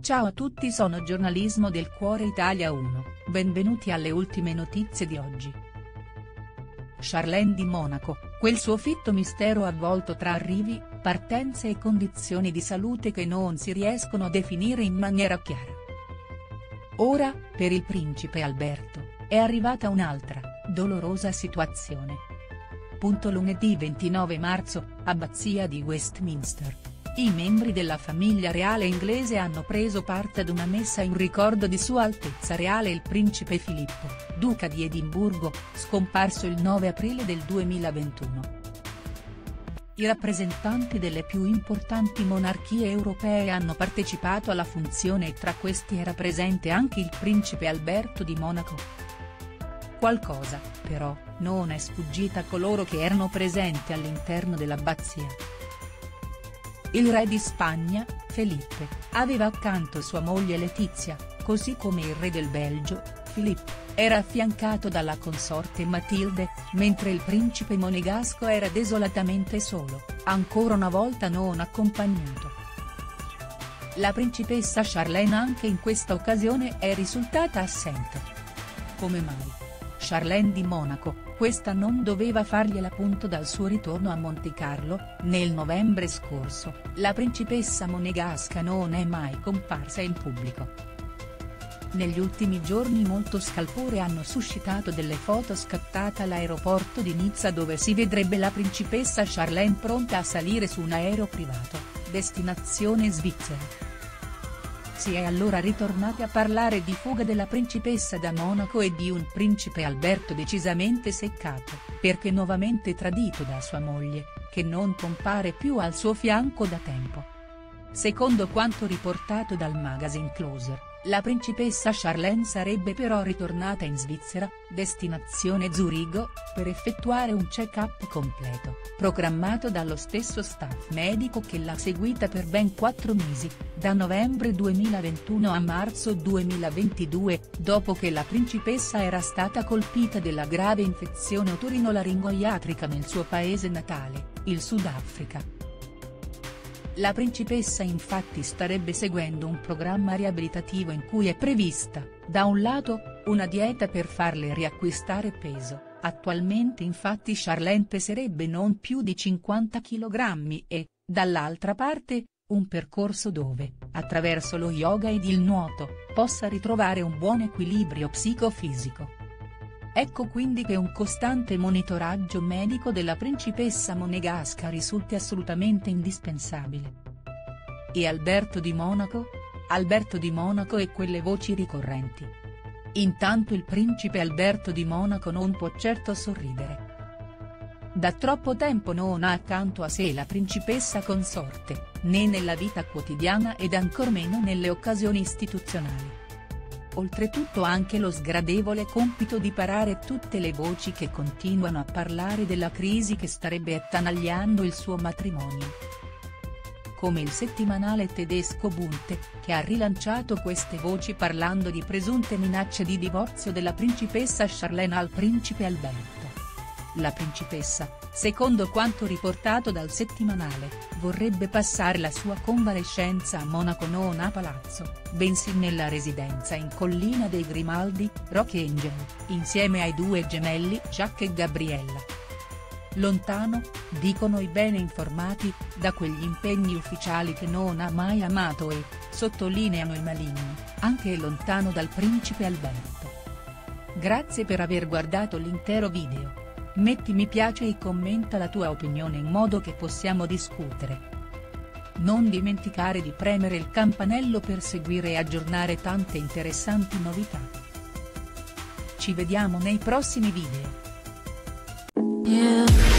Ciao a tutti sono giornalismo del Cuore Italia 1, benvenuti alle ultime notizie di oggi. Charlene di Monaco, quel suo fitto mistero avvolto tra arrivi, partenze e condizioni di salute che non si riescono a definire in maniera chiara. Ora, per il principe Alberto, è arrivata un'altra, dolorosa situazione. Punto lunedì 29 marzo, abbazia di Westminster. I membri della famiglia reale inglese hanno preso parte ad una messa in ricordo di Sua Altezza Reale il Principe Filippo, Duca di Edimburgo, scomparso il 9 aprile del 2021. I rappresentanti delle più importanti monarchie europee hanno partecipato alla funzione e tra questi era presente anche il principe Alberto di Monaco. Qualcosa, però, non è sfuggita a coloro che erano presenti all'interno dell'abbazia. Il re di Spagna, Felipe, aveva accanto sua moglie Letizia, così come il re del Belgio, Filippo, era affiancato dalla consorte Matilde, mentre il principe monegasco era desolatamente solo, ancora una volta non accompagnato. La principessa Charlene anche in questa occasione è risultata assente. Come mai? Charlene di Monaco, questa non doveva fargliela punto dal suo ritorno a Montecarlo, nel novembre scorso, la principessa monegasca non è mai comparsa in pubblico. Negli ultimi giorni molto scalpore hanno suscitato delle foto scattate all'aeroporto di Nizza dove si vedrebbe la principessa Charlene pronta a salire su un aereo privato, destinazione Svizzera. Si è allora ritornati a parlare di fuga della principessa da Monaco e di un principe Alberto decisamente seccato, perché nuovamente tradito da sua moglie, che non compare più al suo fianco da tempo. Secondo quanto riportato dal magazine Closer, la principessa Charlene sarebbe però ritornata in Svizzera, destinazione Zurigo, per effettuare un check-up completo, programmato dallo stesso staff medico che l'ha seguita per ben quattro mesi, da novembre 2021 a marzo 2022, dopo che la principessa era stata colpita della grave infezione otorinolaringoiatrica nel suo paese natale, il Sudafrica. La principessa infatti starebbe seguendo un programma riabilitativo in cui è prevista, da un lato, una dieta per farle riacquistare peso, attualmente infatti Charlene peserebbe non più di 50 kg e, dall'altra parte, un percorso dove, attraverso lo yoga ed il nuoto, possa ritrovare un buon equilibrio psicofisico. Ecco quindi che un costante monitoraggio medico della principessa monegasca risulti assolutamente indispensabile. E Alberto di Monaco? Alberto di Monaco e quelle voci ricorrenti. Intanto il principe Alberto di Monaco non può certo sorridere. Da troppo tempo non ha accanto a sé la principessa consorte, né nella vita quotidiana ed ancor meno nelle occasioni istituzionali oltretutto anche lo sgradevole compito di parare tutte le voci che continuano a parlare della crisi che starebbe attanagliando il suo matrimonio. Come il settimanale tedesco Bunte, che ha rilanciato queste voci parlando di presunte minacce di divorzio della principessa Charlene al principe Alberto. La principessa, secondo quanto riportato dal settimanale, vorrebbe passare la sua convalescenza a Monaco non a palazzo, bensì nella residenza in Collina dei Grimaldi, Rock Angel, insieme ai due gemelli Jack e Gabriella. Lontano, dicono i bene informati, da quegli impegni ufficiali che non ha mai amato e, sottolineano i maligni, anche lontano dal principe Alberto. Grazie per aver guardato l'intero video. Metti mi piace e commenta la tua opinione in modo che possiamo discutere. Non dimenticare di premere il campanello per seguire e aggiornare tante interessanti novità. Ci vediamo nei prossimi video. you